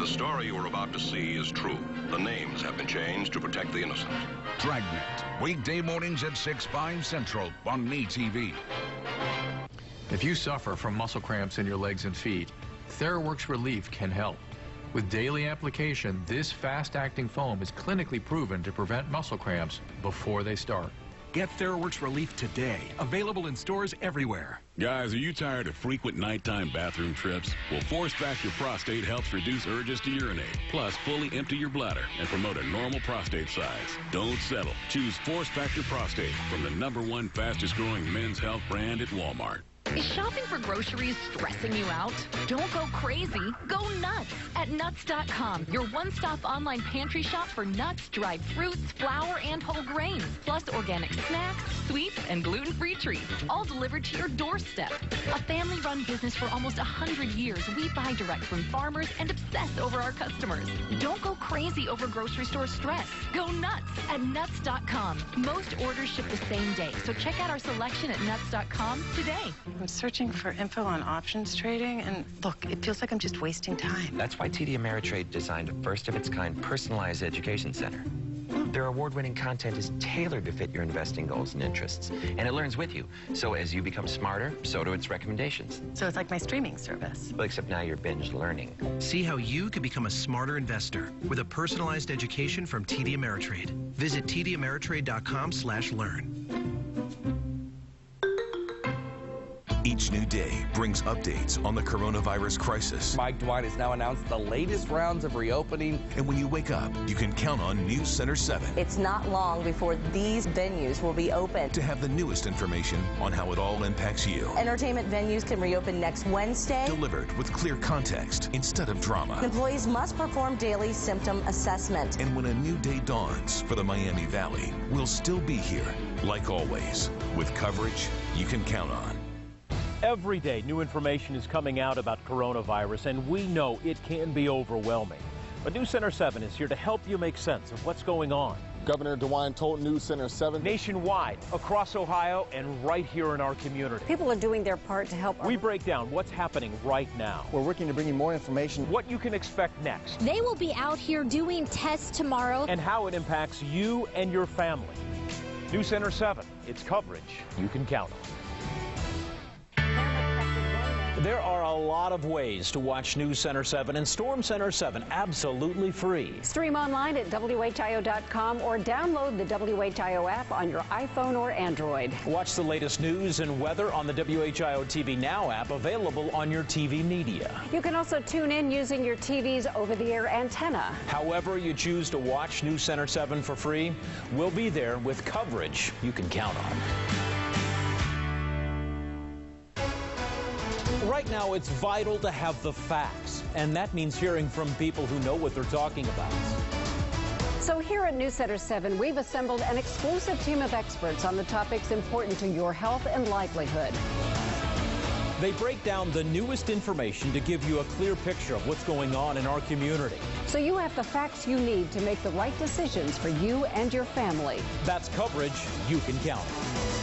The story you are about to see is true. The names have been changed to protect the innocent. Dragnet, weekday mornings at 6, 5 Central on MeTV. If you suffer from muscle cramps in your legs and feet, Theraworx Relief can help. With daily application, this fast-acting foam is clinically proven to prevent muscle cramps before they start. Get Theraworx Relief today. Available in stores everywhere. Guys, are you tired of frequent nighttime bathroom trips? Well, Force Factor Prostate helps reduce urges to urinate, plus fully empty your bladder and promote a normal prostate size. Don't settle. Choose Force Factor Prostate from the number one fastest growing men's health brand at Walmart. Is shopping for groceries stressing you out? Don't go crazy. Go nuts at nuts.com, your one stop online pantry shop for nuts, dried fruits, flour, and whole grains, plus organic snacks, sweets, and gluten free treats, all delivered to your doorstep. A family run business for almost 100 years, we buy direct from farmers and obsess over our customers. Don't go crazy over grocery store stress. Go nuts at nuts.com. Most orders ship the same day, so check out our selection at nuts.com today. I'm searching for info on options trading, and look, it feels like I'm just wasting time. That's why TD Ameritrade designed a first of its kind personalized education center. Their award winning content is tailored to fit your investing goals and interests, and it learns with you. So as you become smarter, so do its recommendations. So it's like my streaming service. Well, except now you're binge learning. See how you can become a smarter investor with a personalized education from TD Ameritrade. Visit tdameritrade.com Each new day brings updates on the coronavirus crisis. Mike DeWine has now announced the latest rounds of reopening. And when you wake up, you can count on News Center 7. It's not long before these venues will be open. To have the newest information on how it all impacts you. Entertainment venues can reopen next Wednesday. Delivered with clear context instead of drama. Employees must perform daily symptom assessment. And when a new day dawns for the Miami Valley, we'll still be here, like always, with coverage you can count on. Every day, new information is coming out about coronavirus, and we know it can be overwhelming. But News Center 7 is here to help you make sense of what's going on. Governor DeWine told News Center 7 nationwide, across Ohio, and right here in our community. People are doing their part to help. We break down what's happening right now. We're working to bring you more information. What you can expect next. They will be out here doing tests tomorrow. And how it impacts you and your family. News Center 7, it's coverage you can count on. There are a lot of ways to watch News Center 7 and Storm Center 7 absolutely free. Stream online at WHIO.com or download the WHIO app on your iPhone or Android. Watch the latest news and weather on the WHIO TV Now app available on your TV media. You can also tune in using your TV's over the air antenna. However, you choose to watch News Center 7 for free, we'll be there with coverage you can count on. Right now, it's vital to have the facts, and that means hearing from people who know what they're talking about. So here at News Center 7, we've assembled an exclusive team of experts on the topics important to your health and livelihood. They break down the newest information to give you a clear picture of what's going on in our community. So you have the facts you need to make the right decisions for you and your family. That's coverage you can count on.